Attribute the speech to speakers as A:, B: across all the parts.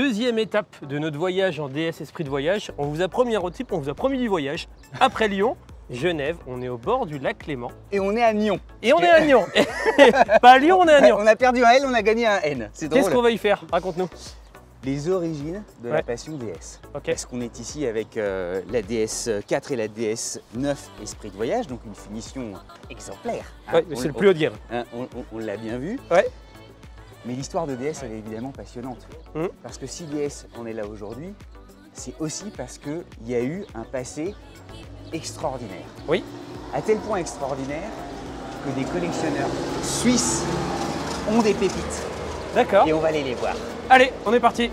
A: Deuxième étape de notre voyage en DS Esprit de Voyage. On vous a promis un road trip, on vous a promis du voyage. Après Lyon, Genève, on est au bord du lac Léman.
B: Et on est à Nyon.
A: Et on est à Lyon Pas à Lyon, on est à Lyon
B: On a perdu un L, on a gagné un N. C'est
A: Qu'est-ce qu'on va y faire? Raconte-nous.
B: Les origines de la passion DS. Parce qu'on est ici avec euh, la DS4 et la DS9 Esprit de Voyage, donc une finition exemplaire. hein.
A: Ouais, c'est le plus haut de gamme.
B: hein, on on- on l'a bien vu.
A: Ouais.
B: Mais l'histoire de DS, elle est évidemment passionnante.
A: Mhm.
B: Parce que si DS en est là aujourd'hui, c'est aussi parce qu'il y a eu un passé extraordinaire.
A: Oui.
B: À tel point extraordinaire que des collectionneurs suisses ont des pépites.
A: D'accord.
B: Et on va aller les voir.
A: Allez, on est parti.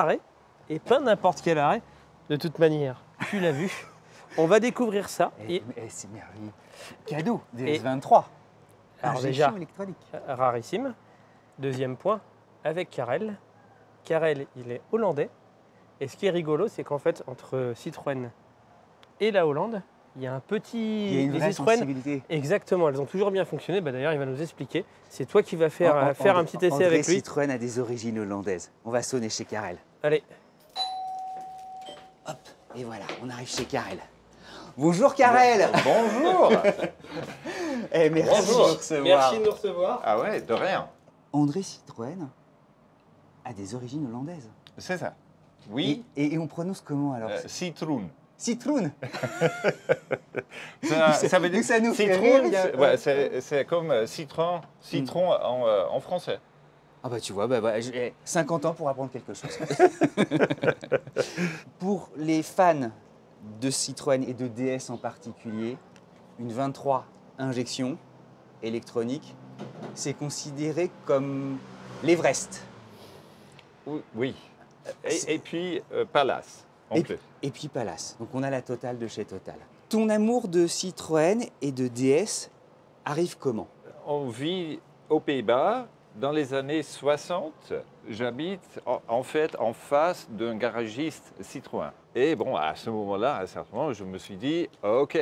A: Arrêt, et pas n'importe quel arrêt, de toute manière. Tu l'as vu. On va découvrir ça.
B: Et,
A: Et
B: et c'est merveilleux. Cadeau,
A: Et-
B: DS23.
A: Alors déjà-
B: électronique.
A: Euh, rarissime. Deuxième point, avec Karel. Karel, il est hollandais. Et ce qui est rigolo, c'est qu'en fait, entre Citroën et la Hollande, il y a un petit.
B: Il y a une
A: les
B: vraie
A: Citroën,
B: sensibilité.
A: exactement, elles ont toujours bien fonctionné. Bah, D'ailleurs, il va nous expliquer. C'est toi qui vas faire,
B: En- en-
A: faire un petit essai
B: André
A: avec lui.
B: Citroën a des origines hollandaises. On va sonner chez Karel.
A: Allez,
B: Hop, et voilà, on arrive chez Karel. Bonjour Karel
C: Bonjour
B: Eh, merci de nous recevoir.
A: nous recevoir.
C: Ah ouais, de rien.
B: André Citroën a des origines hollandaises.
C: C'est ça. Oui,
B: Et, et- et on prononce comment alors
C: euh, citroen.
B: Citroën
C: Ça, ça veut
B: Nous, ça nous fait
C: ouais, c'est comme euh, citron, citron en, euh, en français.
B: Ah bah tu vois, bah, bah, j'ai 50 ans pour apprendre quelque chose. pour les fans de Citroën et de DS en particulier, une 23 injection électronique, c'est considéré comme l'Everest.
C: Oui. Et, et puis euh, Palace
B: Et, puis Palace. Donc on a la totale de chez Total. Ton amour de Citroën et de DS arrive comment?
C: On vit aux Pays-Bas dans les années 60. J'habite en, fait en face d'un garagiste Citroën. Et bon, à ce moment-là, à un certain moment, je me suis dit, OK,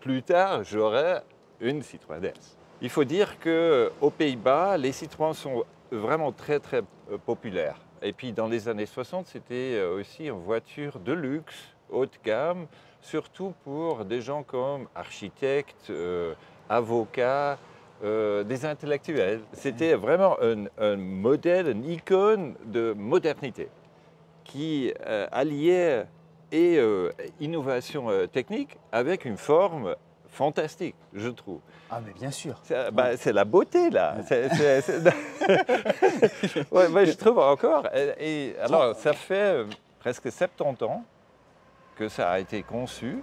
C: plus tard, j'aurai une Citroën DS. Il faut dire qu'aux Pays-Bas, les Citroëns sont vraiment très, très euh, populaires. Et puis dans les années 60, c'était euh, aussi une voiture de luxe, haut de gamme, surtout pour des gens comme architectes, euh, avocats, euh, des intellectuels. C'était vraiment un, un modèle, une icône de modernité qui euh, alliait et innovation technique avec une forme fantastique, je trouve.
B: Ah mais bien sûr.
C: C'est bah, c'est la beauté, là. C'est- Ouais, je trouve encore. Et, et alors, ça fait euh, presque 70 ans que ça a été conçu.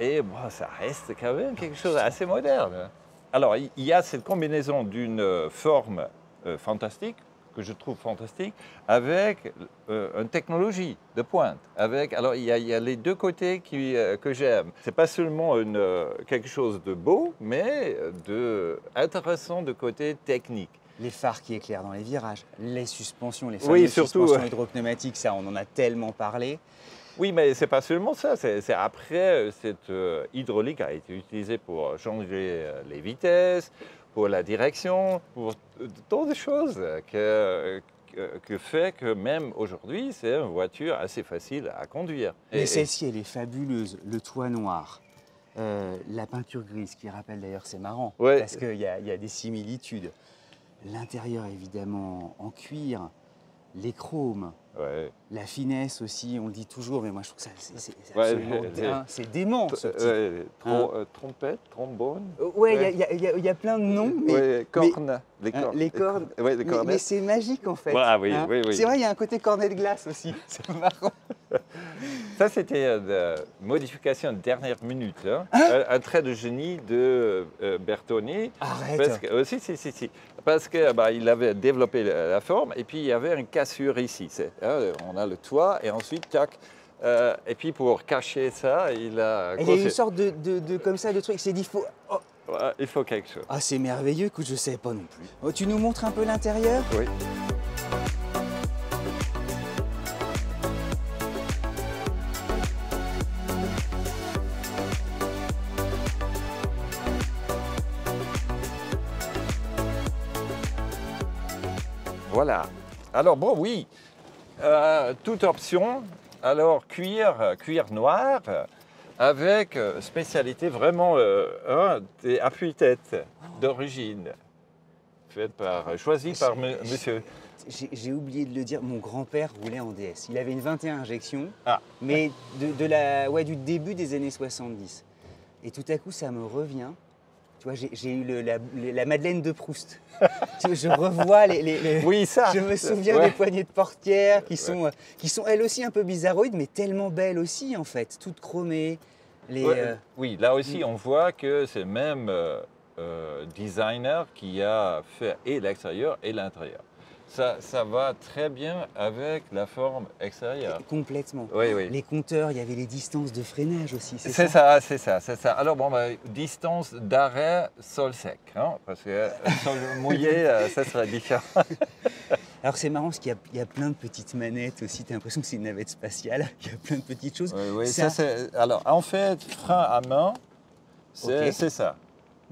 C: Et ça reste quand même quelque chose d'assez moderne. Alors, il y a cette combinaison d'une euh, forme euh, fantastique, que je trouve fantastique, avec euh, une technologie de pointe. Avec, alors, il y, a, il y a les deux côtés qui, euh, que j'aime. C'est pas seulement une, euh, quelque chose de beau, mais de intéressant de côté technique.
B: Les phares qui éclairent dans les virages, les suspensions, les
C: Oui,
B: fameuses
C: surtout,
B: suspensions hydropneumatiques, ça on en a tellement parlé.
C: Oui, mais c'est pas seulement ça. C'est après, euh, cette hydraulique a été utilisée pour changer les vitesses, pour la direction, pour tant de choses que, que, que fait que même aujourd'hui, c'est une voiture assez facile à conduire. Et-
B: Mais celle-ci, elle est fabuleuse. Le toit noir, euh, la peinture grise, qui rappelle d'ailleurs, c'est marrant,
C: Ouais.
B: parce qu'il y a des similitudes. L'intérieur, évidemment, en cuir, les chromes,
C: ouais.
B: la finesse aussi, on le dit toujours, mais moi je trouve que ça, c'est
C: Ouais,
B: hein, dément ce
C: Euh, ouais,
B: Hein.
C: euh, trompette, trombone.
B: Euh, Ouais, il y a- y, y plein de noms, mais
C: Ouais, corne. les
B: Hein,
C: cordes.
B: les cordes.
C: Les
B: Mais, c'est magique en fait.
C: Ah oui,
B: hein.
C: oui, oui.
B: C'est vrai, il y a un côté cornet de glace aussi. C'est marrant.
C: Ça, c'était euh, de modification de dernière minute. hein. Un, trait de génie de euh, Bertoni.
B: Arrête.
C: Parce que, euh, si, si, si, si. Parce que bah, il avait développé la, forme et puis il y avait une cassure ici. C'est- hein, on a le toit et ensuite, tac. euh, et puis pour cacher ça, il a.
B: Il y a une sorte de, de, de- comme ça de truc. Il s'est dit faut. oh,
C: Ouais, il faut quelque chose.
B: Ah c'est merveilleux. Écoute, je sais pas non plus. Oh, tu nous montres un peu l'intérieur?
C: Oui. Voilà. Alors bon, oui, euh, toute option. Alors cuir, cuir noir, avec euh, spécialité vraiment euh, un des appuis-têtes d'origine, fait par, euh, choisi par monsieur.
B: J'ai oublié de le dire. Mon grand-père roulait en DS. Il avait une 21 injections,
C: Ah.
B: mais de, de la, ouais, du début des années 70. Et tout à coup, ça me revient. Tu vois, j'ai eu le- la, la Madeleine de Proust. Je revois les, les- les-
C: Oui, ça.
B: Je me souviens
C: Ouais.
B: des poignées de portière qui sont, euh, qui sont elles aussi un peu bizarroïdes, mais tellement belles aussi en fait, toutes chromées. Les,
C: Ouais,
B: euh,
C: Oui, là aussi, on voit que c'est même euh, euh, designer qui a fait et l'extérieur et l'intérieur. Ça, ça va très bien avec la forme extérieure.
B: complètement.
C: Oui, oui.
B: Les compteurs, il y avait les distances de freinage aussi, c'est ça,
C: ça, c'est ça, c'est ça. Alors, bon, bah, distance d'arrêt sol sec, hein, parce que euh, sol mouillé, euh, ça serait différent.
B: Alors c'est marrant parce qu'il y a- il y, a plein de petites manettes aussi, tu as l'impression que c'est une navette spatiale, il y a plein de petites choses.
C: Oui, oui,
B: Ça-
C: ça, c'est- alors, en fait, frein à main, c'est
B: Ok.
C: c'est ça.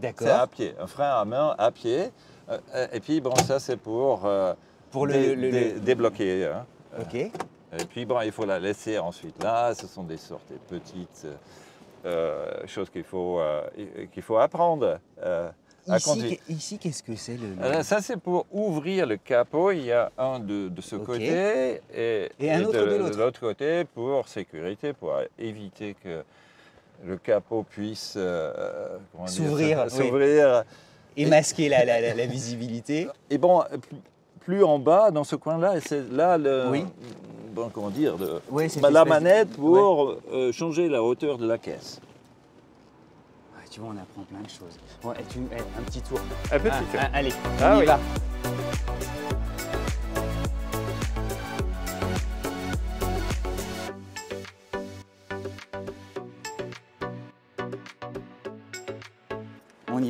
C: C'est à
B: D'accord.
C: pied, un frein à main à pied. Euh, et puis, bon, ça, c'est pour, euh,
B: Pour le-
C: dé-
B: le-
C: dé-
B: le-
C: débloquer. hein.
B: Ok.
C: Et puis, bon, il faut la laisser ensuite là. Ce sont des sortes de petites euh, choses qu'il faut, euh, qu'il faut apprendre euh, à
B: Ici,
C: conduire.
B: ici, qu'est-ce que c'est le... le-
C: Alors, ça, c'est pour ouvrir le capot. Il y a un de, de ce côté et,
B: Et un autre de l'autre.
C: côté pour sécurité, pour éviter que le capot puisse euh,
B: S'ouvrir, oui.
C: s'ouvrir.
B: Et masquer la, la- la- la visibilité.
C: Et bon, plus, en bas, dans ce coin-là, et c'est là le.
B: Oui.
C: Bon, comment dire, bah, la manette pour euh, changer la hauteur de la caisse.
B: Ouais, tu vois, on apprend plein de choses. Bon, et tu- eh, un petit tour.
A: Un petit
B: Ah,
A: tour.
B: ah, allez,
C: Ah
B: on y
C: oui.
B: va.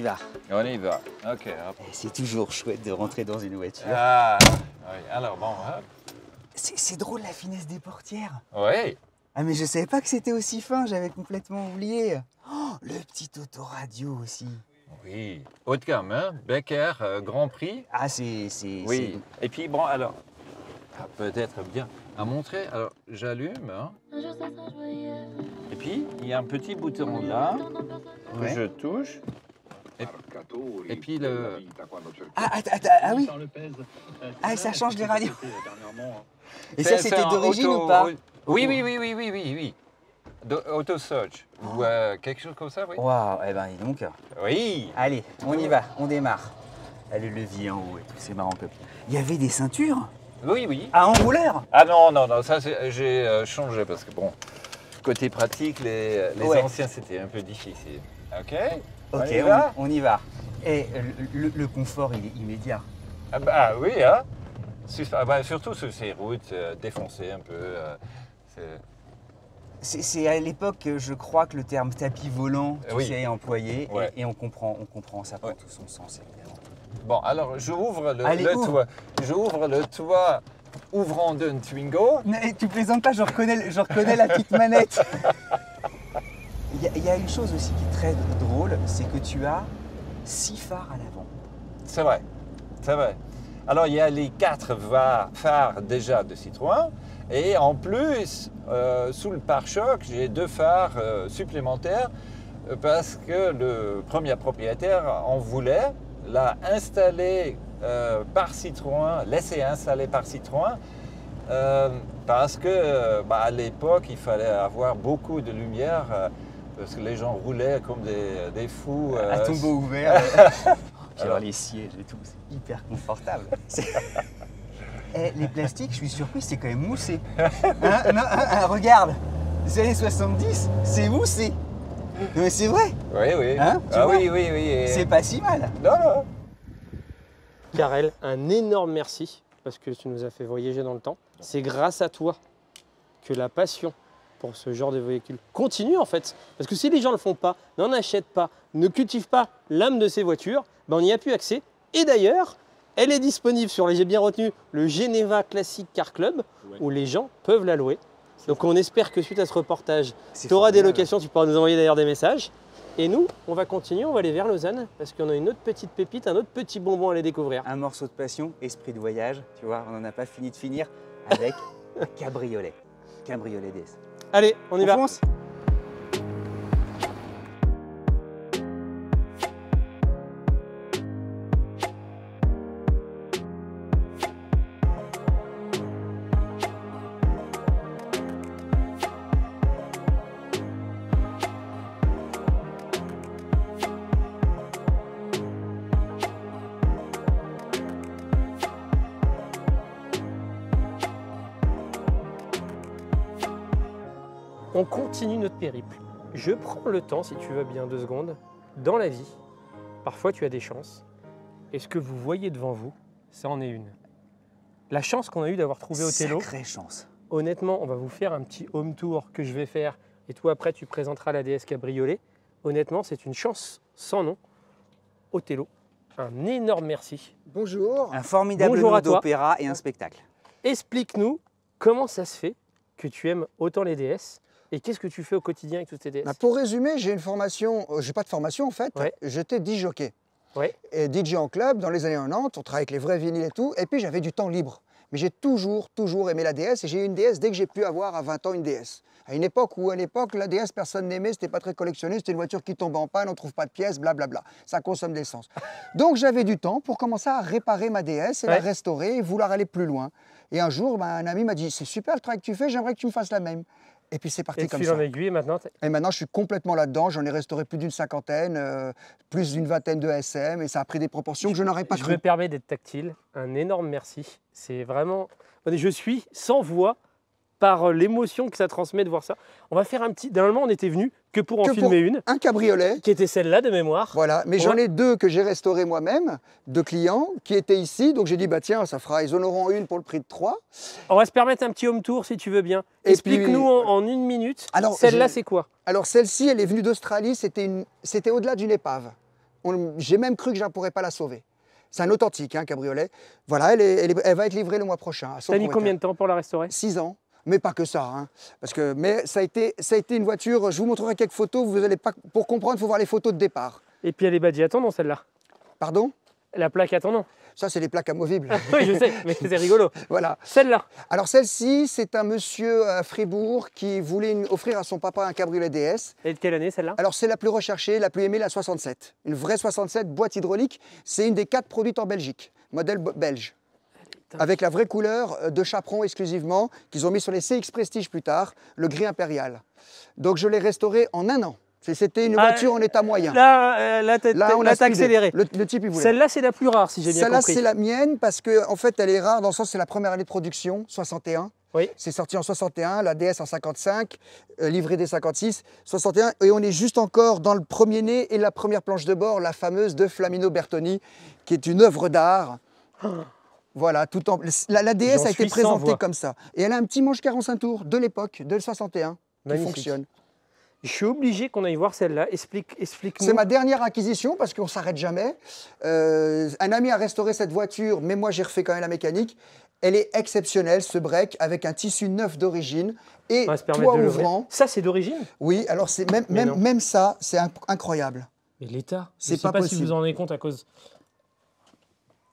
B: Y va.
C: On y va. Ok.
B: Eh, C'est toujours chouette de rentrer dans une voiture.
C: Ah, oui. Alors bon, hop.
B: C'est drôle la finesse des portières.
C: Oui.
B: Ah mais je savais pas que c'était aussi fin, j'avais complètement oublié. Oh, le petit autoradio aussi.
C: Oui. Haut de gamme, hein Becker, euh, Grand Prix.
B: Ah c'est... c'est-
C: Oui. Et puis bon, alors, ah, peut-être bien à montrer. Alors, j'allume. hein. Et puis, il y a un petit bouton là que
B: Ouais.
C: je touche. Et, et puis le.
B: Ah, attends, attends, ah oui Ah, ça change les radios. Et ça c'était d'origine
C: auto-
B: ou pas
C: Oui, oui, oui, oui, oui, oui, oui. De- Auto search ou euh, quelque chose comme ça, oui.
B: Waouh, eh ben dis donc.
C: Oui.
B: Allez, on y va, on démarre. Ah, le levier en haut et tout, c'est marrant comme Il y avait des ceintures
C: Oui, oui.
B: à enrouleur?
C: Ah non, non, non, ça c'est- j'ai euh, changé parce que bon, côté pratique, les, les
B: Ouais.
C: anciens c'était un peu difficile. Ok?
B: Ok,
C: On y va
B: on, on y va. Et le, confort, il est immédiat.
C: ah, bah, ah oui, hein ah bah, Surtout sur ces routes euh, défoncées un peu. euh, c'est-
B: à l'époque, euh, je crois, que le terme tapis volant, tu
C: Oui.
B: sais, est employé. et- on comprend, on comprend, ça prend
C: Ouais.
B: tout son sens, évidemment.
C: Bon, alors j'ouvre le,
B: Allez,
C: le
B: ouvre.
C: toit. J'ouvre le toit ouvrant d'un Twingo.
B: Mais tu plaisantes pas, je reconnais, je reconnais la petite manette. Il y, a- une chose aussi qui est très drôle, c'est que tu as six phares à l'avant.
C: C'est vrai, c'est vrai. Alors il y a les quatre phares déjà de Citroën. Et en plus, euh, sous le pare-choc, j'ai deux phares euh, supplémentaires parce que le premier propriétaire en voulait, l'a installé euh, par Citroën, laissé installer par Citroën, parce que bah, à l'époque, il fallait avoir beaucoup de lumière, parce que les gens roulaient comme des, des fous.
B: à
C: euh,
B: tombeau ouvert. Puis alors, les sièges et tout, c'est hyper confortable. Eh, les plastiques, je suis surpris, c'est quand même moussé. Hein, non, hein, hein, regarde, les années 70, c'est moussé. Non, Mais c'est vrai,
C: Oui, oui.
B: Hein, tu
C: ah
B: vois
C: oui, oui, oui. et-
B: c'est pas si mal.
C: Non, non.
A: Karel, un énorme merci parce que tu nous as fait voyager dans le temps. C'est grâce à toi que la passion pour ce genre de véhicule continue en fait. Parce que si les gens ne le font pas, n'en achètent pas, ne cultivent pas l'âme de ces voitures, ben on n'y a plus accès. Et d'ailleurs, elle est disponible sur, les j'ai bien retenu, le Geneva Classic Car Club, où les gens peuvent la louer. Donc on espère que suite à ce reportage, tu auras des locations, tu pourras nous envoyer d'ailleurs des messages. Et nous, on va continuer, on va aller vers Lausanne, parce qu'on a une autre petite pépite, un autre petit bonbon à aller découvrir.
B: Un morceau de passion, esprit de voyage, tu vois, on n'en a pas fini de finir avec un cabriolet. Cabriolet DS.
A: Allez, on y
B: On
A: va.
B: fonce
A: périple. Je prends le temps, si tu veux bien, deux secondes. Dans la vie, parfois tu as des chances. Et ce que vous voyez devant vous, ça en est une. La chance qu'on a eue d'avoir trouvé Othello,
B: Sacrée chance.
A: honnêtement, on va vous faire un petit home tour que je vais faire. Et toi, après, tu présenteras la DS Cabriolet. Honnêtement, c'est une chance sans nom. Othello, un énorme merci.
D: Bonjour.
B: Un formidable
A: Bonjour à
B: lot
A: toi.
B: d'opéra et un spectacle.
A: Explique-nous comment ça se fait que tu aimes autant les DS et qu'est-ce que tu fais au quotidien avec toutes ces DS
D: Bah, pour résumer, j'ai une formation, euh, j'ai pas de formation en fait,
A: Ouais.
D: j'étais DJ jockey.
A: Ouais.
D: Et DJ en club dans les années 90, on travaille avec les vrais vinyles et tout, et puis j'avais du temps libre. Mais j'ai toujours, toujours aimé la DS et j'ai eu une DS dès que j'ai pu avoir à 20 ans une DS. À une époque où, à l'époque, la DS, personne n'aimait, c'était pas très collectionné, c'était une voiture qui tombe en panne, on trouve pas de pièces, blablabla. Ça consomme de l'essence. Donc j'avais du temps pour commencer à réparer ma DS et
A: Ouais.
D: la restaurer et vouloir aller plus loin. Et un jour, ben, un ami m'a dit C'est super le travail que tu fais, j'aimerais que tu me fasses la même. Et puis c'est parti
A: Et
D: comme ça.
A: en aiguille, maintenant,
D: Et maintenant, je suis complètement là-dedans. J'en ai restauré plus d'une cinquantaine, euh, plus d'une vingtaine de SM, et ça a pris des proportions que je n'aurais pas
A: je
D: cru.
A: me permets d'être tactile. Un énorme merci. C'est vraiment. Je suis sans voix par l'émotion que ça transmet de voir ça. On va faire un petit. Normalement, on était venu que pour en
D: Que
A: filmer
D: pour-
A: une,
D: Un cabriolet,
A: qui était celle-là de mémoire.
D: voilà. Mais j'en ai deux que j'ai restaurés moi-même, de clients qui étaient ici. Donc j'ai dit, bah tiens, ça fera, ils en auront une pour le prix de trois.
A: On va se permettre un petit home tour si tu veux bien. Explique-nous en, en une minute.
D: Alors,
A: Celle-là, c'est quoi?
D: Alors celle-ci, elle est venue d'Australie, c'était une- c'était au-delà d'une épave. On- J'ai même cru que je ne pourrais pas la sauver. C'est un authentique, hein, cabriolet. Voilà, elle, est- elle est- elle va être livrée le mois prochain. son
A: T'as mis combien de temps pour la restaurer?
D: Six ans. Mais pas que ça. hein. Parce que, mais ça a, été, ça a été une voiture, je vous montrerai quelques photos, vous allez pas, pour comprendre, il faut voir les photos de départ.
A: Et puis elle est badgée à celle-là.
D: Pardon?
A: La plaque à ton nom.
D: Ça, c'est les plaques amovibles.
A: oui, je sais, mais c'est rigolo.
D: voilà.
A: Celle-là.
D: Alors celle-ci, c'est un monsieur à Fribourg qui voulait une- offrir à son papa un cabriolet DS.
A: Et de quelle année celle-là?
D: Alors c'est la plus recherchée, la plus aimée, la 67. Une vraie 67, boîte hydraulique. C'est une des quatre produites en Belgique, modèle belge. Avec la vraie couleur euh, de chaperon exclusivement, qu'ils ont mis sur les CX Prestige plus tard, le gris impérial. Donc je l'ai restauré en un an. C'était une
A: Ah,
D: voiture en état moyen.
A: Là, euh, là,
D: on
A: là,
D: a
A: accéléré.
D: Le, le type, il voulait.
A: Celle-là, c'est la plus rare, si j'ai bien
D: Celle-là,
A: compris.
D: c'est la mienne parce que en fait, elle est rare dans le sens c'est la première année de production, 61.
A: Oui.
D: C'est sorti en 61, la DS en 55, euh, livrée dès 56, 61. Et on est juste encore dans le premier né et la première planche de bord, la fameuse de Flamino Bertoni, qui est une œuvre d'art. Voilà, tout en... la, la DS a été présentée comme ça. Et elle a un petit manche 45 tours de l'époque, de 61, qui
A: Magnifique.
D: fonctionne.
A: Je suis obligé qu'on aille voir celle-là. Explique, explique-nous.
D: C'est ma dernière acquisition parce qu'on ne s'arrête jamais. Euh, un ami a restauré cette voiture, mais moi j'ai refait quand même la mécanique. Elle est exceptionnelle, ce break, avec un tissu neuf d'origine et
A: On va se permettre
D: toit ouvrant.
A: Ça, c'est d'origine?
D: Oui, alors c'est même, ça, c'est inc- incroyable.
A: Mais l'État?
D: C'est
A: Je sais
D: pas
A: pas si
D: possible.
A: vous en rendez compte à cause.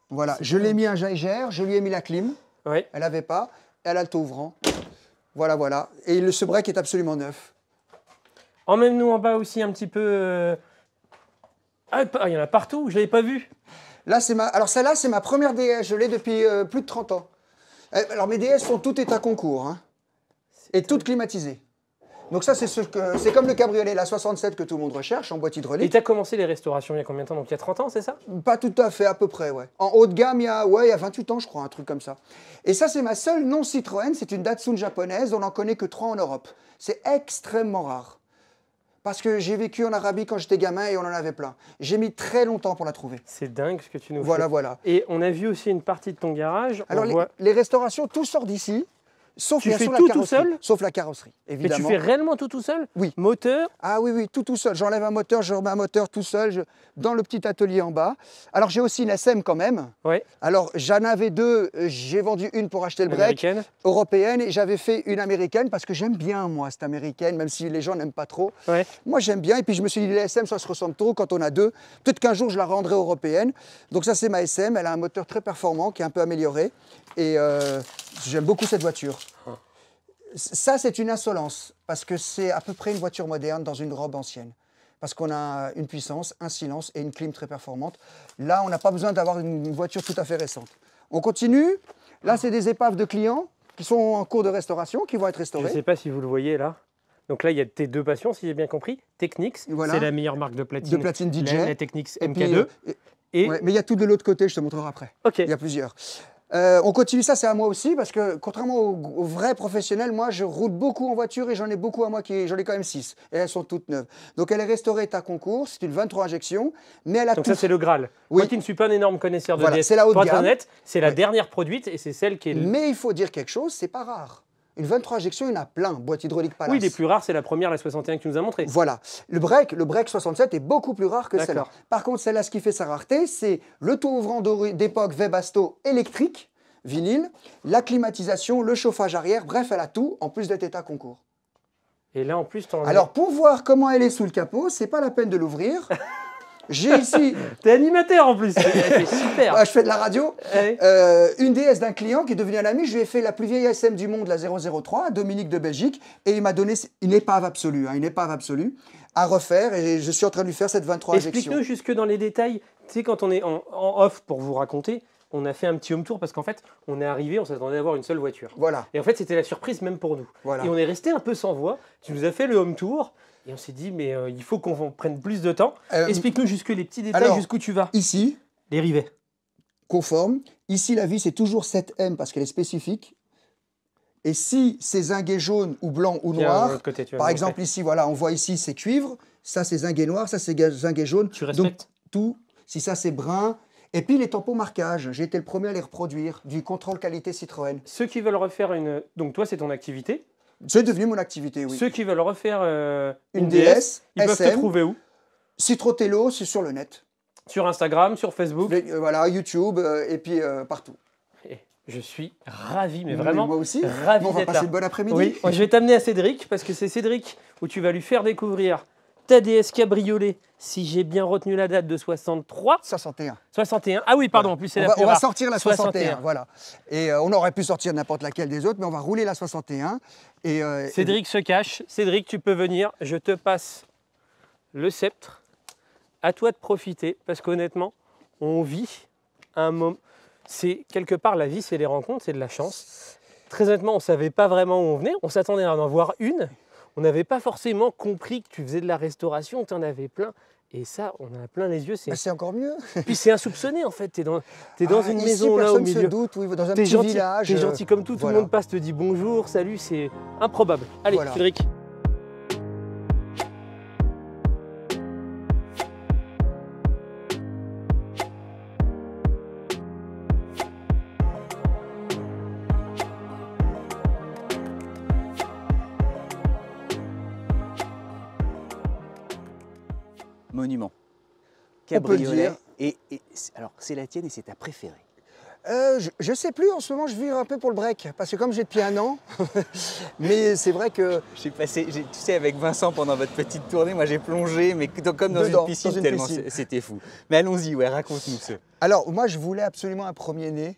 D: Voilà, je l'ai mis un geyser, je lui ai mis la clim,
A: Oui.
D: elle n'avait pas, elle a le toit ouvrant. Voilà, voilà. Et le, ce break est absolument neuf.
A: Emmène-nous en bas aussi un petit peu. euh, Ah, il y en a partout, je l'avais pas vu.
D: Là, c'est ma... Alors celle-là, c'est ma première DS, je l'ai depuis euh, plus de 30 ans. Euh, Alors mes DS sont toutes état concours, hein, et toutes climatisées. Donc ça, c'est ce que- c'est comme le cabriolet, la 67 que tout le monde recherche en boîte
A: Et
D: hydraulique.
A: tu as commencé les restaurations il y a combien de temps? Donc il y a 30 ans, c'est ça?
D: Pas tout à fait, à peu près, ouais. En haut de gamme, il y a, ouais, il y a 28 ans, je crois, un truc comme ça. Et ça, c'est ma seule non Citroën. C'est une Datsun japonaise. On n'en connaît que trois en Europe. C'est extrêmement rare. Parce que j'ai vécu en Arabie quand j'étais gamin et on en avait plein. J'ai mis très longtemps pour la trouver.
A: C'est dingue ce que tu nous
D: Voilà,
A: fais.
D: voilà.
A: Et on a vu aussi une partie de ton garage.
D: Alors, les,
A: voit-
D: les restaurations, tout sort d'ici. Sauf
A: Tu fais
D: sûr
A: tout tout
D: la carrosserie.
A: seul
D: Sauf la carrosserie,
A: Mais tu
D: évidemment.
A: fais réellement tout tout seul?
D: Oui.
A: Moteur?
D: Ah oui, oui, tout tout seul. J'enlève un moteur, je remets un moteur tout seul je- dans le petit atelier en bas. Alors j'ai aussi une SM quand même.
A: Ouais.
D: Alors j'en avais deux, j'ai vendu une pour acheter le break,
A: américaine
D: européenne, et j'avais fait une américaine parce que j'aime bien moi cette américaine, même si les gens n'aiment pas trop.
A: Ouais.
D: Moi j'aime bien, et puis je me suis dit les SM ça se ressemble trop quand on a deux. Peut-être qu'un jour je la rendrai européenne. Donc ça c'est ma SM, elle a un moteur très performant qui est un peu amélioré. Et euh, j'aime beaucoup cette voiture. Ça, c'est une insolence, parce que c'est à peu près une voiture moderne dans une robe ancienne. Parce qu'on a une puissance, un silence et une clim très performante. Là, on n'a pas besoin d'avoir une voiture tout à fait récente. On continue. Là, c'est des épaves de clients qui sont en cours de restauration, qui vont être
A: Je ne
D: restaurées.
A: sais pas si vous le voyez là. Donc là, il y a tes deux passions, si j'ai bien compris. Technics,
D: Voilà.
A: c'est la meilleure marque de platine.
D: De platine DJ.
A: La, la Technics
D: Et puis,
A: MK2.
D: euh, et-
A: Et,
D: ouais, mais il y a tout de l'autre côté, je te montrerai après. Il y a plusieurs. Euh, on continue ça, c'est à moi aussi, parce que contrairement aux, aux vrais professionnels, moi je roule beaucoup en voiture et j'en ai beaucoup à moi, qui, j'en ai quand même 6. Et elles sont toutes neuves. Donc elle est restaurée état concours, c'est une 23 injections, mais elle a
A: donc
D: tout.
A: ça c'est le Graal.
D: Oui.
A: Moi qui ne suis pas un énorme connaisseur de
D: Voilà,
A: DS,
D: c'est la haute
A: pour être
D: gamme.
A: honnête, c'est la
D: Ouais.
A: dernière produite et c'est celle qui est...
D: Mais il faut dire quelque chose, c'est pas rare. Une 23 injections, il y en a plein, boîte hydraulique Palace.
A: Oui, les plus rares, c'est la première, la 61 que tu nous as montrée.
D: Voilà. Le break, le break 67 est beaucoup plus rare que
A: D'accord.
D: celle-là. Par contre, celle-là, ce qui fait sa rareté, c'est le taux ouvrant d'époque Webasto électrique, vinyle, la climatisation, le chauffage arrière, bref, elle a tout, en plus d'être état concours.
A: Et là, en plus, as-
D: Alors, pour voir comment elle est sous le capot, c'est pas la peine de l'ouvrir. J'ai ici,
A: T'es animateur en plus C'est super
D: je fais de la radio, euh, une DS d'un client qui est devenu un ami. Je lui ai fait la plus vieille SM du monde, la 003, Dominique de Belgique, et il m'a donné une épave absolue, hein, une épave absolue à refaire. Et je suis en train de lui faire cette 23 injections.
A: Explique-nous jusque dans les détails. Tu sais, quand on est en, en off pour vous raconter, on a fait un petit home tour parce qu'en fait, on est arrivé, on s'attendait à avoir une seule voiture.
D: Voilà,
A: Et en fait, c'était la surprise même pour nous.
D: voilà.
A: Et on est resté un peu sans voix. Tu nous as fait le home tour et on s'est dit, mais euh, il faut qu'on prenne plus de temps.
D: Euh,
A: Explique-nous jusque les petits détails, jusqu'où tu vas.
D: Ici,
A: Les rivets.
D: conforme. Ici, la vis est toujours 7M parce qu'elle est spécifique. Et si c'est zinguet jaune ou blanc ou noir,
A: côté,
D: par exemple ici, voilà, on voit ici c'est cuivre, ça c'est zinguet noir, ça c'est zinguet jaune.
A: Tu
D: Donc
A: respectes?
D: tout, si ça c'est brun. Et puis les tampons marquage, j'ai été le premier à les reproduire, du contrôle qualité Citroën.
A: Ceux qui veulent refaire une. Donc, toi, c'est ton activité.
D: C'est devenu mon activité, oui.
A: Ceux qui veulent refaire euh,
D: Une DS,
A: ils peuvent te trouver où?
D: Citrotello, c'est sur le net.
A: Sur Instagram, sur Facebook?
D: Les- euh, voilà, YouTube euh, et puis partout.
A: Je suis ravi, mais
D: Mais
A: vraiment
D: moi aussi.
A: ravi
D: Bon, on va passer
A: là.
D: une bonne après-midi.
A: Oui, je vais t'amener à Cédric parce que c'est Cédric où tu vas lui faire découvrir ta DS Cabriolet, si j'ai bien retenu la date de 63,
D: 61.
A: 61. Ah oui, pardon, en plus c'est la
D: va,
A: plus
D: on va sortir la 61,
A: 61.
D: voilà. Et euh, on aurait pu sortir n'importe laquelle des autres, mais on va rouler la 61. Et, euh,
A: Cédric se cache. Cédric, tu peux venir. Je te passe le sceptre. À toi de profiter parce qu'honnêtement, on vit un moment. C'est quelque part la vie, c'est les rencontres, c'est de la chance. Très honnêtement, on ne savait pas vraiment où on venait. On s'attendait à en voir une. On n'avait pas forcément compris que tu faisais de la restauration, tu en avais plein. Et ça, on en a plein les yeux. C'est...
D: bah, encore mieux.
A: Puis c'est insoupçonné en fait. Tu es dans, t'es dans
D: Ah,
A: une maison là au
D: se
A: milieu.
D: doute, oui, dans un
A: T'es
D: petit
A: gentil,
D: village. euh,
A: gentil comme tout, tout le monde passe, te dit bonjour, salut, c'est improbable. Allez,
D: Voilà.
A: Cédric.
B: Monument.
D: On peut dire.
B: Et, alors, c'est la tienne et c'est ta préférée.
D: Euh, je, sais plus, en ce moment je vire un peu pour le break, parce que comme j'ai depuis un an, mais c'est vrai que
B: J'ai passé, j'ai- tu sais, avec Vincent pendant votre petite tournée, moi j'ai plongé, mais comme dans
D: Dedans,
B: une piscine,
D: dans une
B: tellement c'était fou. Mais allons-y, ouais, raconte-nous ce.
D: Alors, moi, je voulais absolument un premier-né,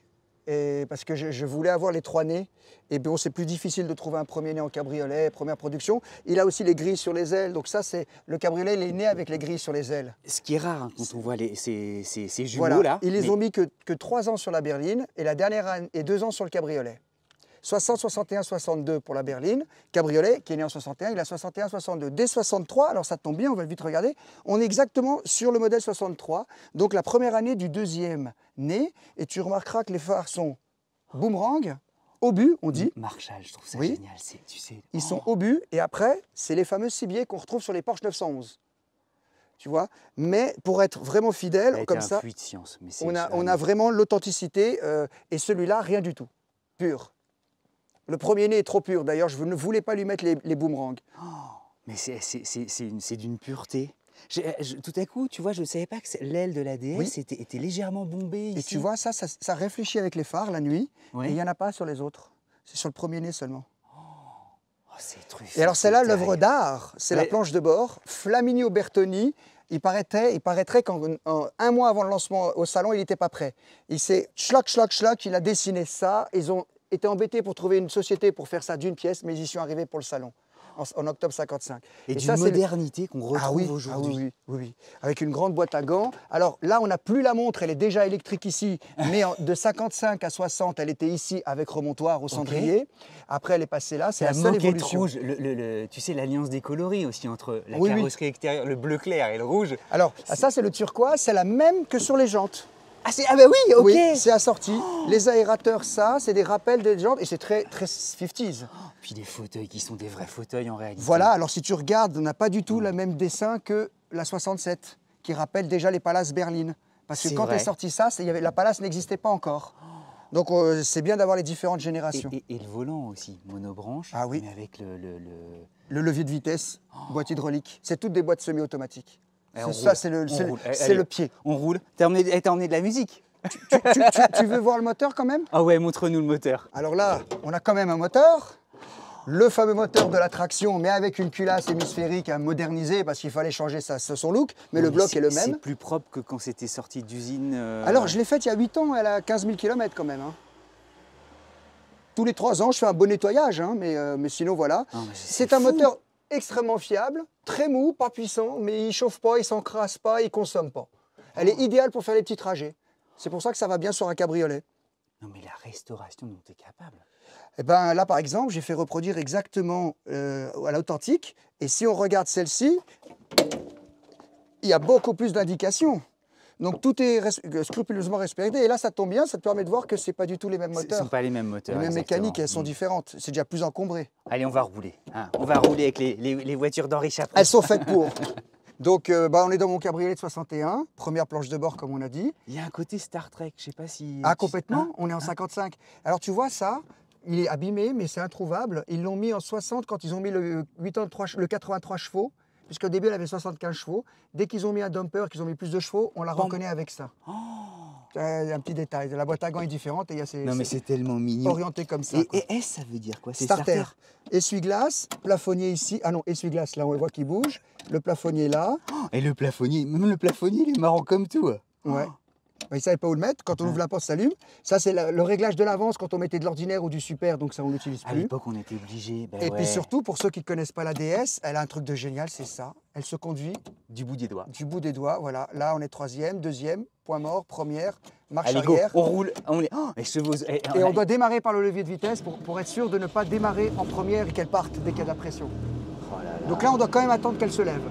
D: et parce que je, je voulais avoir les trois nez. Et bon, c'est plus difficile de trouver un premier-né en cabriolet, première production. Il a aussi les grilles sur les ailes, donc ça, c'est le cabriolet, il est né avec les grilles sur les ailes.
B: Ce qui est rare hein, quand on voit les, ces, ces, ces jumeaux
D: Voilà.
B: là.
D: Ils les
B: mais
D: ont mis que, que trois ans sur la berline, et la dernière année, et deux ans sur le cabriolet. 60, 61, 62 pour la berline. Cabriolet, qui est né en 61, il a 61, 62. Dès 63, alors ça tombe bien, on va vite regarder, on est exactement sur le modèle 63, donc la première année du deuxième né, et tu remarqueras que les phares sont boomerang, obus, on dit,
B: Marshall, je trouve ça
D: Oui.
B: génial. Tu sais,
D: ils
B: oh,
D: sont obus, et après, c'est les fameux cibiers qu'on retrouve sur les Porsche 911. Tu vois Mais pour être vraiment fidèle, comme ça,
B: science. Mais
D: on a vraiment l'authenticité, euh, et celui-là, rien du tout. Pur. Le premier-né est trop pur. D'ailleurs, je ne voulais pas lui mettre les, les boomerangs.
B: Mais c'est- c'est c'est- c'est une- c'est d'une pureté. Je- tout à coup, tu vois, je ne savais pas que l'aile de la
D: Oui.
B: était, était légèrement bombée
D: Et tu vois, ça, ça, ça réfléchit avec les phares la nuit, et il n'y en a pas sur les autres. C'est sur le premier-né seulement.
B: Oh, c'est truffé,
D: Et alors,
B: c'est
D: celle-là, l'œuvre d'art, c'est la planche de bord. Flaminio Bertoni, il paraîtrait, il paraîtrait qu'un mois avant le lancement au salon, il n'était pas prêt. Il s'est schlac, schlac, schlac, il a dessiné ça. Ils ont été embêtés pour trouver une société pour faire ça d'une pièce, mais ils y sont arrivés pour le salon, en, en octobre 55.
B: Et,
D: Et
B: d'une
D: c'est le-
B: modernité qu'on retrouve
D: Ah oui, ah
B: aujourd'hui.
D: oui, oui, oui, oui. Avec une grande boîte à gants. Alors là, on n'a plus la montre, elle est déjà électrique ici, mais en- de 55 à 60, elle était ici avec remontoir au cendrier. Après, elle est passée là, c'est la
B: la
D: seule évolution.
B: rouge, le- le- le- tu sais, l'alliance des coloris aussi entre la carrosserie extérieure, le bleu clair et le rouge.
D: Alors, ah, ça, c'est le turquoise, c'est la même que sur les jantes.
B: Ah, ah bah oui, ok
D: Oui, c'est assorti. Les aérateurs, ça, c'est des rappels des jantes et c'est très, très 50s.
B: Puis des fauteuils qui sont des vrais fauteuils en réalité.
D: Voilà, alors si tu regardes, on n'a pas du tout le même dessin que la 67, qui rappelle déjà les palaces Berlin. Parce que quand est sorti ça, y avait, la palace n'existait pas encore. Donc euh, c'est bien d'avoir les différentes générations.
B: et- et le volant aussi, monobranche,
D: Ah oui.
B: mais avec le... le- le-
D: Le levier de vitesse, boîte hydraulique, c'est toutes des boîtes semi-automatiques.
B: Eh,
D: C'est
B: on
D: ça, c'est le, c'est le-.
B: Eh,
D: c'est
B: allez.
D: le pied.
B: On roule. T'as emmené, eh, emmené de la musique
D: tu, tu- tu- tu veux voir le moteur quand même?
B: Ah ouais, montre-nous le moteur.
D: Alors là, on a quand même un moteur. Le fameux moteur de la traction, mais avec une culasse hémisphérique à moderniser parce qu'il fallait changer sa- son look, mais le bloc
B: c'est-
D: est le
B: C'est
D: même.
B: plus propre que quand c'était sorti d'usine. euh,
D: Alors, je l'ai faite il y a 8 ans, elle a 15 000 km quand même. hein. Tous les 3 ans, je fais un bon nettoyage, hein, mais, euh, mais sinon, voilà. C'est un moteur extrêmement fiable, très mou, pas puissant, mais il chauffe pas, il s'encrasse pas, il consomme pas. Elle est idéale pour faire les petits trajets. C'est pour ça que ça va bien sur un cabriolet.
B: Non mais la restauration dont tu es capable.
D: Eh ben, là, par exemple, j'ai fait reproduire exactement euh, à l'authentique. Et si on regarde celle-ci, il y a beaucoup plus d'indications. Donc tout est res- euh, scrupuleusement respecté. Et là, ça tombe bien, ça te permet de voir que ce pas du tout les mêmes
B: Ce ne
D: moteurs.
B: sont pas les mêmes moteurs.
D: les mêmes
B: exactement.
D: mécaniques, elles sont
B: Mm.
D: différentes. C'est déjà plus encombré.
B: Allez, on va rouler. hein. On va rouler avec les, les- les voitures d'Henri Chaperon.
D: Elles sont faites pour. Donc, euh, bah, on est dans mon cabriolet de 61, première planche de bord, comme on a dit.
B: Il y a un côté Star Trek, je sais pas si.
D: Ah, complètement,
B: hein?
D: on est en 55. Alors, tu vois ça, il est abîmé, mais c'est introuvable. Ils l'ont mis en 60 quand ils ont mis le, 83 che- le 83 chevaux, puisqu'au début, elle avait 75 chevaux. Dès qu'ils ont mis un dumper, qu'ils ont mis plus de chevaux, on la
B: Bam.
D: reconnaît avec ça. Euh, un petit détail. La boîte à gants est différente et il y a ces,
B: Non mais
D: c'est
B: tellement mignon.
D: orienté comme ça.
B: Et,
D: quoi.
B: et S, ça veut dire quoi C'est
D: Starter. Essuie-glace, plafonnier ici. Ah non, essuie-glace, là, on le voit qui bouge. Le plafonnier là.
B: Oh, Et le plafonnier, même le plafonnier, il est marrant comme tout.
D: Ouais. Mais ils ne savaient pas où le mettre. Quand on ouvre la porte, ça s'allume. Ça, c'est le réglage de l'avance quand on mettait de l'ordinaire ou du super, donc ça, on l'utilise
B: À
D: plus.
B: l'époque, on était obligé. bah
D: Et
B: ouais,
D: puis surtout, pour ceux qui ne connaissent pas la DS, elle a un truc de génial, c'est ça. Elle se conduit
B: du bout des doigts.
D: du bout des doigts. Voilà. Là, on est troisième, deuxième, point mort, première, marche
B: Allez, go,
D: arrière.
B: on roule. On est... Oh, les chevaux. eh,
D: Et on doit démarrer par le levier de vitesse pour, pour être sûr de ne pas démarrer en première et qu'elle parte dès qu'il y a de la pression.
B: Oh là là.
D: Donc là, on doit quand même attendre qu'elle se lève.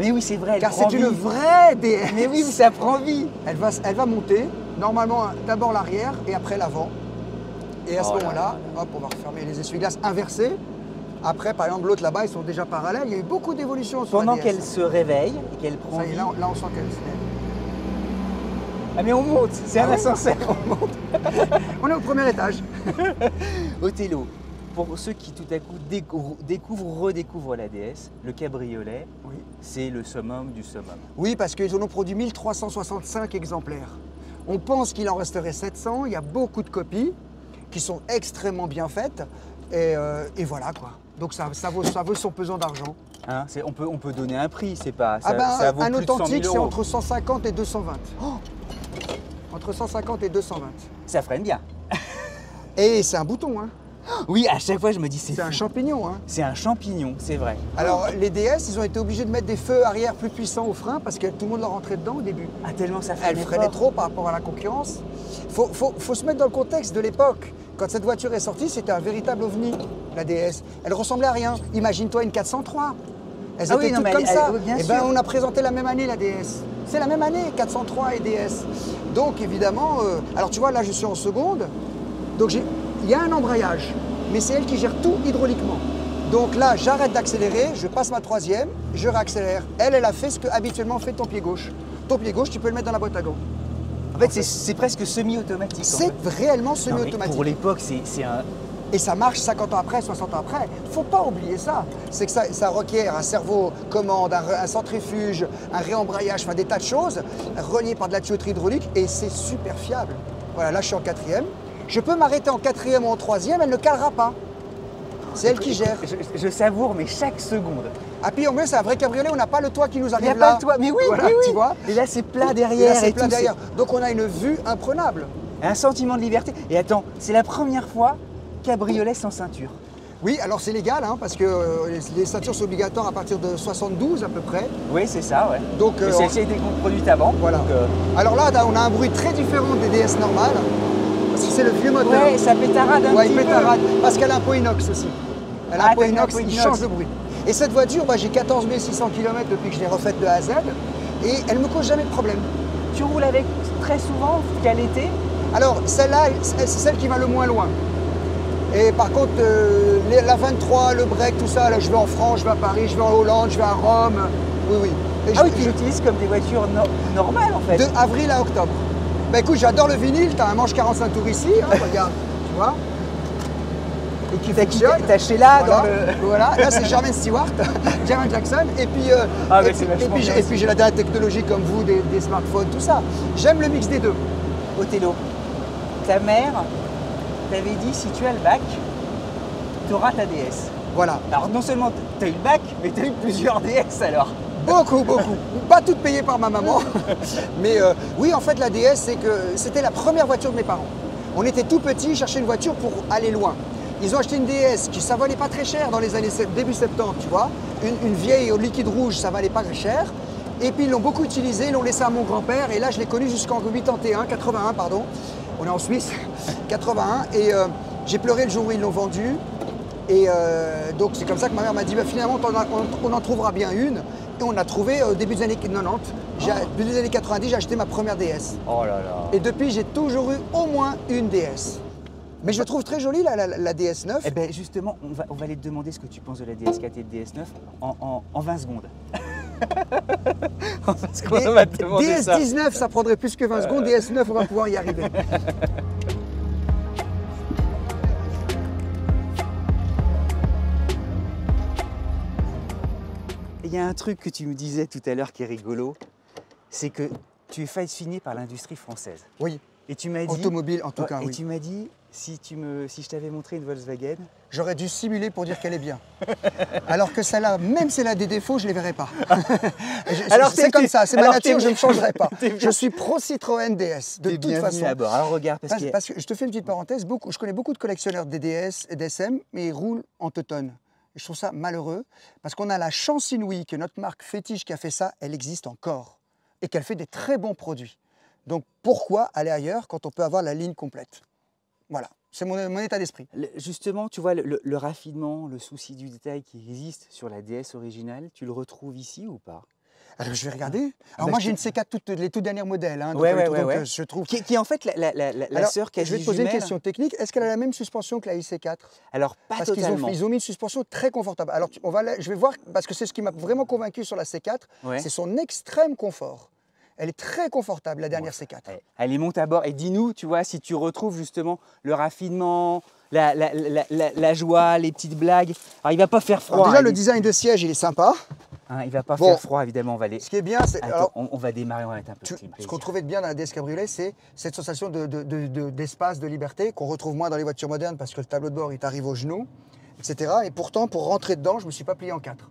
B: Mais oui, c'est vrai. elle
D: Car c'est une vraie DS.
B: Mais oui, ça prend vie.
D: Elle va, elle va monter, normalement d'abord l'arrière et après l'avant. Et à ce
B: Oh là
D: moment-là, hop, on va refermer les essuie-glaces inversés. Après, par exemple, l'autre là-bas, ils sont déjà parallèles. Il y a eu beaucoup d'évolutions sur
B: Pendant qu'elle se réveille et qu'elle prend
D: Ça y est,
B: vie.
D: là, on- là, on sent qu'elle se lève.
B: Ah mais on monte, c'est
D: Ah
B: un
D: oui
B: ascenseur.
D: On est au premier étage.
B: Othello, pour ceux qui tout à coup découvrent, découvrent, redécouvrent la DS, le cabriolet,
D: Oui.
B: c'est le summum du summum.
D: Oui, parce qu'ils en ont produit 1365 exemplaires. On pense qu'il en resterait 700. Il y a beaucoup de copies qui sont extrêmement bien faites. Et, euh, et voilà quoi. Donc ça, ça, vaut, ça vaut son pesant d'argent.
B: Hein, on, peut, on peut donner un prix, c'est pas. Ça,
D: Ah ben,
B: ça vaut
D: un
B: plus de 100 000
D: authentique, c'est entre 150 et 220. Entre 150 et 220.
B: Ça freine bien.
D: Et c'est un bouton, hein.
B: Oui, à chaque fois je me dis c'est
D: c'est un champignon. Hein.
B: C'est un champignon, c'est vrai.
D: Alors les DS, ils ont été obligés de mettre des feux arrière plus puissants au frein parce que tout le monde leur rentrait dedans au début.
B: Ah tellement ça
D: Elle
B: freinait
D: trop par rapport à la concurrence. Il faut, faut- faut se mettre dans le contexte de l'époque. Quand cette voiture est sortie, c'était un véritable ovni, la DS. Elle ressemblait à rien. Imagine-toi une 403. Elles
B: Ah oui,
D: étaient
B: non,
D: toutes
B: mais
D: comme
B: elle-
D: ça.
B: elle- oui, bien
D: et ben, on a présenté la même année la DS. C'est la même année, 403 et DS. Donc évidemment, euh, alors tu vois, là je suis en seconde. Donc j'ai- il y a un embrayage, mais c'est elle qui gère tout hydrauliquement. Donc là, j'arrête d'accélérer, je passe ma troisième, je réaccélère. Elle, elle a fait ce que habituellement fait ton pied gauche. Ton pied gauche, tu peux le mettre dans la boîte à gants.
B: En fait, c'est- c'est presque semi-automatique. en
D: C'est
B: fait.
D: réellement semi-automatique.
B: Pour l'époque, c'est c'est un.
D: Et ça marche 50 ans après, 60 ans après. Faut pas oublier ça. C'est que ça, ça requiert un cerveau commande, un centrifuge, un réembrayage, enfin des tas de choses reliées par de la tuyauterie hydraulique et c'est super fiable. Voilà, là je suis en quatrième. Je peux m'arrêter en quatrième ou en troisième, elle ne calera pas. C'est elle qui gère.
B: Je, je savoure, mais chaque seconde.
D: Ah puis en mieux c'est un vrai cabriolet, on n'a pas le toit qui nous
B: Il
D: arrive
B: n'y a
D: là.
B: pas le toit. Mais oui,
D: Voilà,
B: mais oui.
D: tu vois.
B: Et là, c'est plat
D: Et là,
B: derrière.
D: c'est
B: tout,
D: derrière. Donc on a une vue imprenable.
B: Un sentiment de liberté. Et attends, c'est la première fois cabriolet sans ceinture.
D: Oui, alors c'est légal, hein, parce que euh, les, ceintures sont obligatoires à partir de 72 à peu près.
B: Oui, c'est ça, ouais.
D: Donc,
B: Et
D: euh,
B: celle-ci a été produite avant.
D: Voilà.
B: donc, euh,
D: Alors là, on a un bruit très différent des DS normales, parce que c'est le vieux moteur.
B: ouais, ça pétarade un
D: Ouais,
B: petit
D: il
B: peu.
D: parce qu'elle a un pot inox aussi. Elle a
B: Ah,
D: un pot
B: mis un
D: inox
B: pot
D: qui
B: inox.
D: change de bruit. Et cette voiture, bah, j'ai 14 600 km depuis que je l'ai refaite de A à Z, et elle ne me cause jamais de problème.
B: Tu roules avec très souvent qu'à l'été?
D: Alors, celle-là, c'est celle qui va le moins loin. Et par contre, euh, la 23, le break, tout ça, là, je vais en France, je vais à Paris, je vais en Hollande, je vais à Rome. Oui, oui. Et
B: Ah
D: je-
B: oui, tu l'utilises comme des voitures no- normales en fait.
D: de avril à octobre. Bah écoute, j'adore le vinyle, t'as un manche 45 tours ici, hein, regarde, tu vois. Et qui
B: T'as qui
D: fonctionne.
B: T'as chez là
D: Voilà,
B: dans le.
D: voilà. là c'est Jermaine Stewart, Jermaine Jackson, et puis, euh,
B: Ah,
D: et, puis- et puis, j'ai- et
B: aussi.
D: puis j'ai la dernière technologie comme vous, des, des smartphones, tout ça. J'aime le mix des deux.
B: Othello, ta mère t'avait dit si tu as le bac, tu auras ta DS.
D: Voilà,
B: Alors non seulement tu as eu le bac, mais tu as eu plusieurs DS alors.
D: Beaucoup, beaucoup. Pas toutes payées par ma maman, mais euh, oui, en fait la DS, c'est que c'était la première voiture de mes parents. On était tout petits, cherchaient une voiture pour aller loin. Ils ont acheté une DS qui ça valait pas très cher dans les années début 70, tu vois. Une, vieille au liquide rouge, ça valait pas très cher. Et puis ils l'ont beaucoup utilisé, ils l'ont laissé à mon grand-père. Et là, je l'ai connu jusqu'en 81, 81, pardon. On est en Suisse, 81. Et euh, j'ai pleuré le jour où ils l'ont vendu. Et euh, donc c'est comme ça que ma mère m'a dit bah, finalement on en trouvera bien une. On a trouvé au début des années 90. J'ai- Début des années 90, j'ai acheté ma première DS.
B: Oh là là.
D: Et depuis, j'ai toujours eu au moins une DS. Mais je trouve très jolie la, la- la DS9.
B: Eh bien justement, on va, on va aller te demander ce que tu penses de la DS4 et de DS9 en, en- en 20 secondes. en 20 secondes, on va te demander ça.
D: DS19, ça prendrait plus que 20 secondes. DS9, on va pouvoir y arriver.
B: Il y a un truc que tu me disais tout à l'heure qui est rigolo, c'est que tu es fasciné par l'industrie française.
D: Oui,
B: Et tu m'as dit...
D: automobile en tout cas,
B: et
D: oui.
B: tu m'as dit, si, tu me, si je t'avais montré une Volkswagen,
D: J'aurais dû simuler pour dire qu'elle est bien. Alors que celle-là, même si elle a des défauts, je ne les verrai pas.
B: Alors,
D: c'est comme ça, c'est ma nature, je ne changerai pas. Je suis pro Citroën DS, de toute façon.
B: à bord. Alors regarde, parce,
D: Parce,
B: que...
D: parce que je te fais une petite parenthèse, beaucoup, je connais beaucoup de collectionneurs de DS et d'SM, mais ils roulent en teutonne. Je trouve ça malheureux, parce qu'on a la chance inouïe que notre marque fétiche qui a fait ça, elle existe encore, et qu'elle fait des très bons produits. Donc pourquoi aller ailleurs quand on peut avoir la ligne complète? Voilà, c'est mon, état d'esprit.
B: Justement, tu vois, le- le raffinement, le souci du détail qui existe sur la DS originale, tu le retrouves ici ou pas?
D: Alors je vais regarder. Alors
B: bah,
D: moi j'ai une
B: te-
D: C4, toutes, les tout derniers modèles. hein, donc,
B: Ouais,
D: euh,
B: ouais,
D: donc,
B: ouais, ouais.
D: euh, je trouve.
B: qui, qui est en fait la, la, la, la
D: Alors,
B: sœur quasi
D: je vais te poser une question technique. Est-ce qu'elle a la même suspension que la IC4
B: Alors, pas
D: Parce qu'ils ont,
B: totalement.
D: ils ont mis une suspension très confortable. Alors, on va, je vais voir, parce que c'est ce qui m'a vraiment convaincu sur la C4,
B: Ouais.
D: c'est son extrême confort. Elle est très confortable, la dernière C4.
B: Ouais. Allez, monte à bord et dis-nous, tu vois, si tu retrouves justement le raffinement, la, la, la, la- la joie, les petites blagues. Alors, il va pas faire froid.
D: Alors, déjà,
B: hein,
D: le
B: il-
D: design de siège, il est sympa.
B: Hein, il va pas
D: Bon.
B: faire froid, évidemment. On va aller.
D: Ce qui est bien, c'est.
B: On, on va démarrer, on va mettre un peu
D: tu-
B: de
D: ce qu'on trouvait de bien dans la DS Cabriolet, c'est cette sensation de- de- de- de- d'espace, de, liberté, qu'on retrouve moins dans les voitures modernes parce que le tableau de bord, il t'arrive aux genoux, etc. Et pourtant, pour rentrer dedans, je ne me suis pas plié en quatre.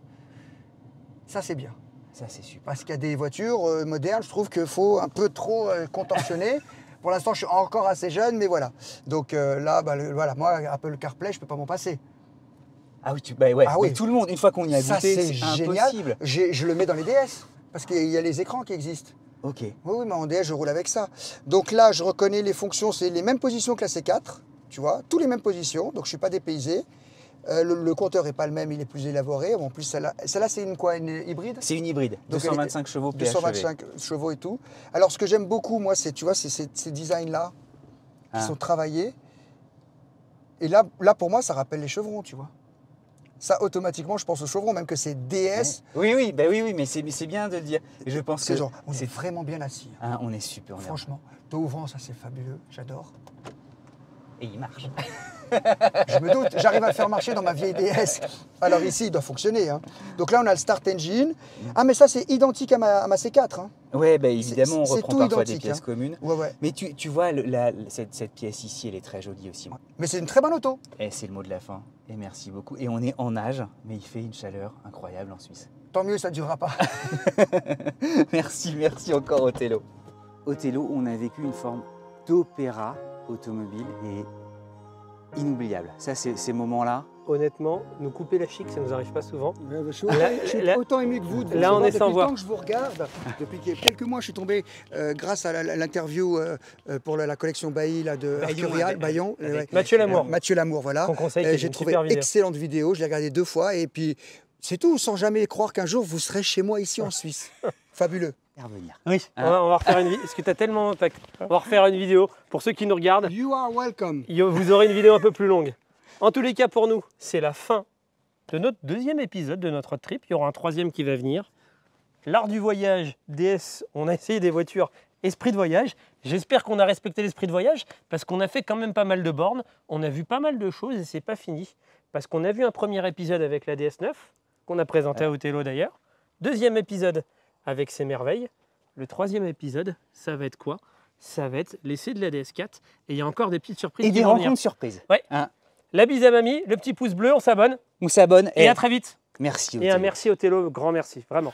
D: Ça, c'est bien.
B: Ça, c'est super.
D: Parce qu'il y a des voitures euh, modernes, je trouve qu'il faut un peu trop euh, contorsionner. Pour l'instant, je suis encore assez jeune, mais voilà. Donc euh, là, bah, le- voilà, moi, Apple CarPlay, je ne peux pas m'en passer.
B: Ah oui, tu, bah ouais,
D: Ah
B: mais
D: oui.
B: tout le monde, une fois qu'on y a
D: Ça,
B: goûté,
D: c'est génial. Je le mets dans les DS, parce qu'il y a les écrans qui existent.
B: Ok.
D: Oui, oui, mais en DS, je roule avec ça. Donc là, je reconnais les fonctions, c'est les mêmes positions que la C4. tu vois, tous les mêmes positions, donc je ne suis pas dépaysé. Euh, le, le compteur n'est pas le même, il est plus élaboré. En plus, celle-là, celle-là, c'est une quoi, une hybride?
B: C'est une hybride,
D: Donc, elle est-
B: 225 chevaux PHEV.
D: 225 chevaux et tout. Alors, ce que j'aime beaucoup, moi, c'est, tu vois, c'est ces, ces designs-là qui
B: Ah.
D: sont travaillés. Et là, là, pour moi, ça rappelle les chevrons, tu vois. Ça, automatiquement, je pense aux chevrons, même que c'est DS.
B: Oui, oui, bah oui, oui, mais c'est bien de le dire. Et je pense que
D: genre, on est vraiment bien assis. hein.
B: Ah, on est super. on
D: Franchement, dos au vent, ça c'est fabuleux, j'adore.
B: Et il marche.
D: Je me doute, j'arrive à le faire marcher dans ma vieille DS. Alors ici, il doit fonctionner. hein. Donc là, on a le Start Engine. Ah, mais ça, c'est identique à ma, à ma C4. hein.
B: Ouais, bah évidemment, on reprend
D: tout
B: parfois des pièces
D: hein.
B: communes.
D: Ouais, ouais.
B: Mais tu, tu vois, le- la- cette, cette pièce ici, elle est très jolie aussi.
D: Mais c'est une très bonne auto.
B: Et c'est le mot de la fin. Et merci beaucoup. Et on est en nage, mais il fait une chaleur incroyable en Suisse.
D: Tant mieux, ça ne durera pas.
B: merci, merci encore Othello. Othello, on a vécu une forme d'opéra automobile et inoubliable. Ça, c'est ces moments-là.
A: Honnêtement, nous couper la chic, ça nous arrive pas souvent.
D: Je suis,
A: Là-
D: je suis
A: là-
D: autant ému que vous. de vous
A: là, on est sans
D: depuis
A: voix.
D: le temps que je vous regarde. Depuis quelques mois, je suis tombé, euh, grâce à l'interview euh, euh, pour la, la collection Bailly là, de
B: Bayon,
D: Arcurial, Bayon.
B: avec-
D: euh, ouais.
A: Mathieu Lamour.
D: Mathieu Lamour, voilà. Euh, J'ai trouvé
A: vidéo.
D: excellente vidéo. Je l'ai regardée deux fois. Et puis, c'est tout, sans jamais croire qu'un jour, vous serez chez moi ici en Suisse. Fabuleux.
B: Et revenir.
A: Oui,
B: Hein
A: on, va, on va refaire une vidéo. Parce que tu as tellement. On va refaire une vidéo. Pour ceux qui nous regardent,
D: You are welcome.
A: vous aurez une vidéo un peu plus longue. En tous les cas, pour nous, c'est la fin de notre deuxième épisode de notre trip. Il y aura un troisième qui va venir. L'art du voyage, DS, on a essayé des voitures esprit de voyage. J'espère qu'on a respecté l'esprit de voyage parce qu'on a fait quand même pas mal de bornes. On a vu pas mal de choses et c'est pas fini. Parce qu'on a vu un premier épisode avec la DS9, qu'on a présenté à Othello d'ailleurs. Deuxième épisode avec ses merveilles. Le troisième épisode, ça va être quoi? Ça va être l'essai de la DS4. Et il y a encore des petites surprises
B: Et
A: qui
B: des
A: vont venir.
B: rencontres surprises.
A: Ouais.
B: Hein,
A: La bise à mamie, le petit pouce bleu, on s'abonne.
B: on s'abonne.
A: Et
B: Et
A: à très vite.
B: merci
A: Et un merci Othello, grand merci, vraiment.